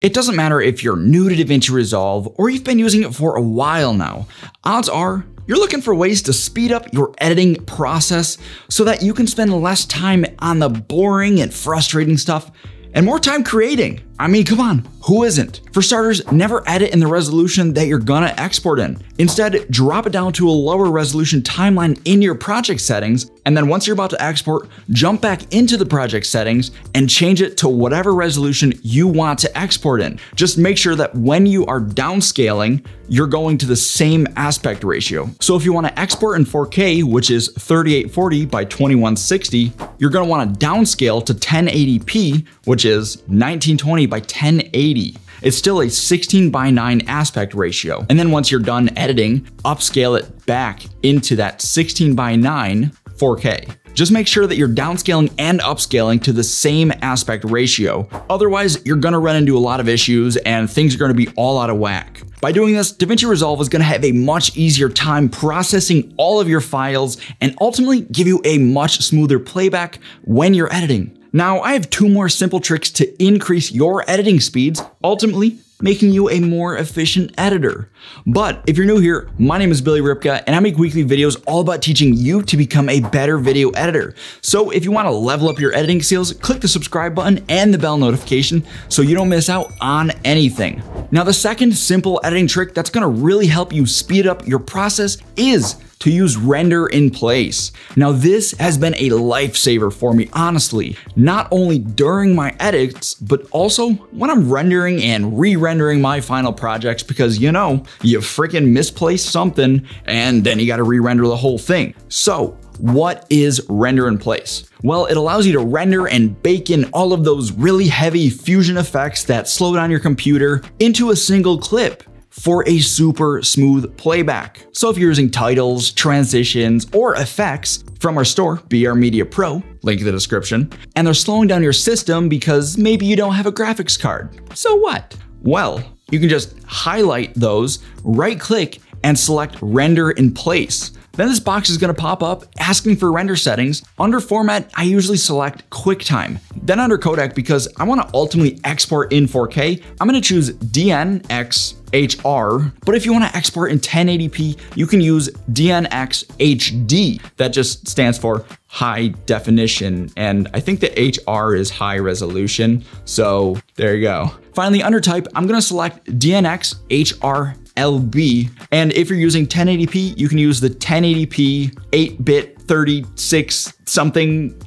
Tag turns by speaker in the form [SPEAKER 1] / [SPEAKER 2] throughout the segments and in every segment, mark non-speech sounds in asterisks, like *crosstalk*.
[SPEAKER 1] It doesn't matter if you're new to DaVinci Resolve or you've been using it for a while now, odds are you're looking for ways to speed up your editing process so that you can spend less time on the boring and frustrating stuff and more time creating. I mean, come on, who isn't? For starters, never edit in the resolution that you're gonna export in. Instead, drop it down to a lower resolution timeline in your project settings, and then once you're about to export, jump back into the project settings and change it to whatever resolution you want to export in. Just make sure that when you are downscaling, you're going to the same aspect ratio. So if you wanna export in 4K, which is 3840 by 2160, you're gonna wanna downscale to 1080p, which is 1920 by 1080. It's still a 16 by 9 aspect ratio. And then once you're done editing, upscale it back into that 16 by 9 4K. Just make sure that you're downscaling and upscaling to the same aspect ratio. Otherwise, you're gonna run into a lot of issues and things are gonna be all out of whack. By doing this, DaVinci Resolve is gonna have a much easier time processing all of your files and ultimately give you a much smoother playback when you're editing. Now, I have two more simple tricks to increase your editing speeds, ultimately making you a more efficient editor. But if you're new here, my name is Billy Rybka and I make weekly videos all about teaching you to become a better video editor. So if you want to level up your editing skills, click the subscribe button and the bell notification so you don't miss out on anything. Now the second simple editing trick that's going to really help you speed up your process is to use render in place. Now this has been a lifesaver for me, honestly, not only during my edits, but also when I'm rendering and re-rendering my final projects because you know, you freaking misplaced something and then you gotta re-render the whole thing. So what is render in place? Well, it allows you to render and bake in all of those really heavy fusion effects that slow down your computer into a single clip for a super smooth playback. So if you're using titles, transitions, or effects from our store, BR Media Pro, link in the description, and they're slowing down your system because maybe you don't have a graphics card. So what? Well, you can just highlight those, right click, and select render in place. Then this box is gonna pop up asking for render settings. Under format, I usually select QuickTime. Then under codec, because I wanna ultimately export in 4K, I'm gonna choose DNX HR, but if you want to export in 1080p, you can use DNX HD. That just stands for high definition, and I think the HR is high resolution, so there you go. Finally, under type, I'm gonna select DNX HR LB. And if you're using 1080p, you can use the 1080p 8-bit 36 something.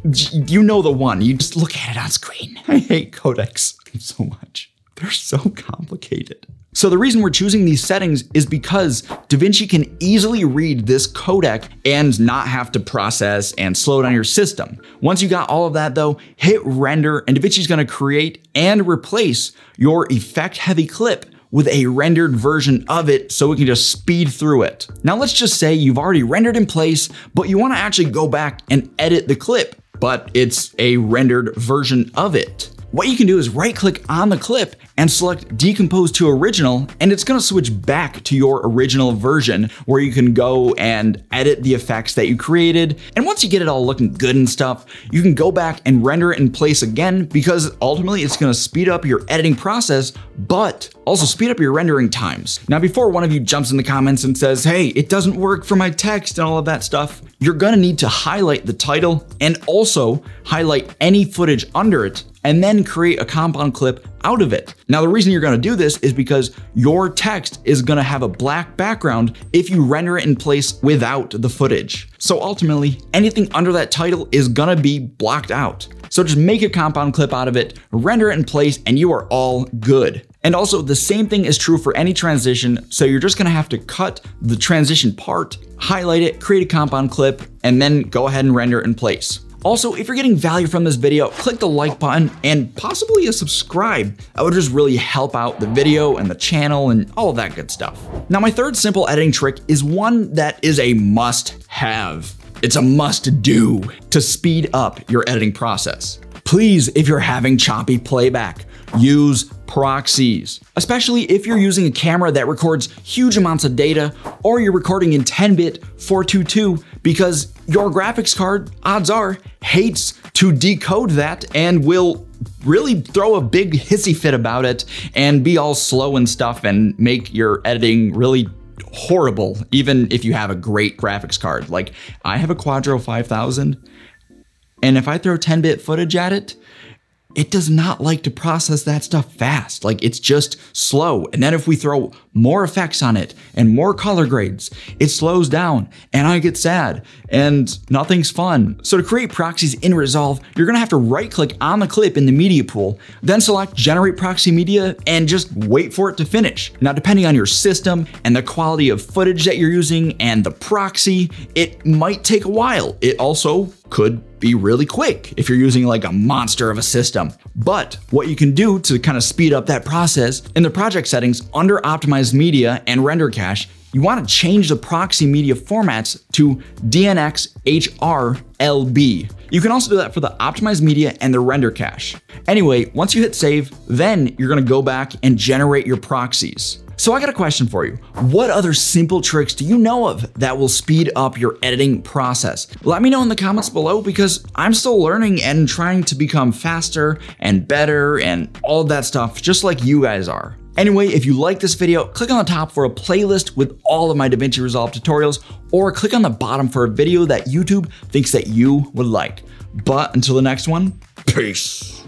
[SPEAKER 1] You know the one. You just look at it on screen. *laughs* I hate codecs so much. They're so complicated. So the reason we're choosing these settings is because DaVinci can easily read this codec and not have to process and slow down your system. Once you got all of that though, hit render and DaVinci's gonna create and replace your effect heavy clip with a rendered version of it so we can just speed through it. Now let's just say you've already rendered in place, but you wanna actually go back and edit the clip, but it's a rendered version of it. What you can do is right click on the clip and select decompose to original and it's gonna switch back to your original version where you can go and edit the effects that you created. And once you get it all looking good and stuff, you can go back and render it in place again because ultimately it's gonna speed up your editing process, but also speed up your rendering times. Now, before one of you jumps in the comments and says, hey, it doesn't work for my text and all of that stuff, you're gonna need to highlight the title and also highlight any footage under it and then create a compound clip out of it. Now, the reason you're gonna do this is because your text is gonna have a black background if you render it in place without the footage. So ultimately, anything under that title is gonna be blocked out. So just make a compound clip out of it, render it in place, and you are all good. And also the same thing is true for any transition. So you're just gonna have to cut the transition part, highlight it, create a compound clip, and then go ahead and render it in place. Also, if you're getting value from this video, click the like button and possibly a subscribe. That would just really help out the video and the channel and all of that good stuff. Now, my third simple editing trick is one that is a must have. It's a must do to speed up your editing process. Please, if you're having choppy playback, use proxies, especially if you're using a camera that records huge amounts of data or you're recording in 10-bit 422 because your graphics card, odds are, hates to decode that and will really throw a big hissy fit about it and be all slow and stuff and make your editing really horrible, even if you have a great graphics card. Like I have a Quadro 5000, and if I throw 10 bit footage at it, it does not like to process that stuff fast. Like it's just slow. And then if we throw more effects on it and more color grades, it slows down and I get sad and nothing's fun. So to create proxies in Resolve, you're gonna have to right click on the clip in the media pool, then select generate proxy media and just wait for it to finish. Now, depending on your system and the quality of footage that you're using and the proxy, it might take a while. It also could be really quick if you're using like a monster of a system. But what you can do to kind of speed up that process in the project settings under optimized media and render cache, you want to change the proxy media formats to DNX HRLB. You can also do that for the optimized media and the render cache. Anyway, once you hit save, then you're gonna go back and generate your proxies. So I got a question for you. What other simple tricks do you know of that will speed up your editing process? Let me know in the comments below because I'm still learning and trying to become faster and better and all that stuff just like you guys are. Anyway, if you like this video, click on the top for a playlist with all of my DaVinci Resolve tutorials, or click on the bottom for a video that YouTube thinks that you would like. But until the next one, peace.